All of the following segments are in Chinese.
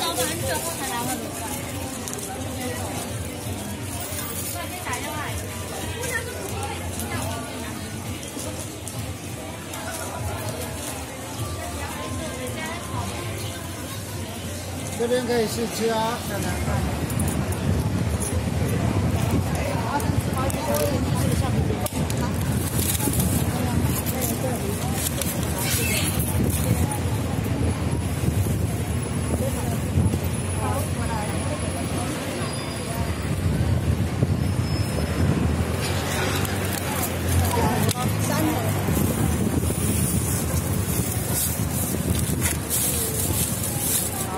有后台拿会怎么办？那可以打电话。这边可以试吃啊，看看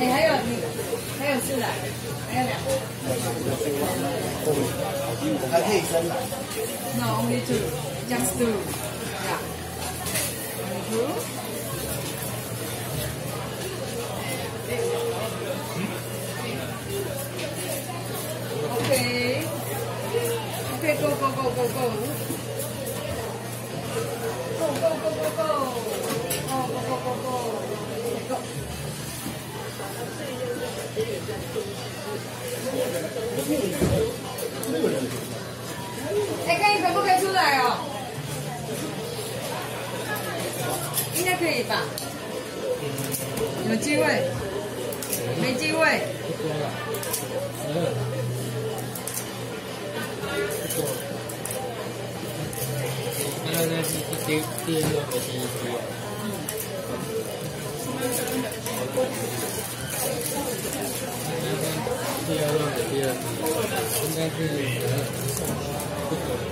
哎，还有你，还有四的，还有两个。还可以生的。No, only two. Just two. Yeah. Two. Okay. Okay, go, go, go, go, go. Go, 哎，看你可不可以出来哦？应该可以吧？有机会？没机会？那那是第二个第一个。第二个和第二个应该是不可。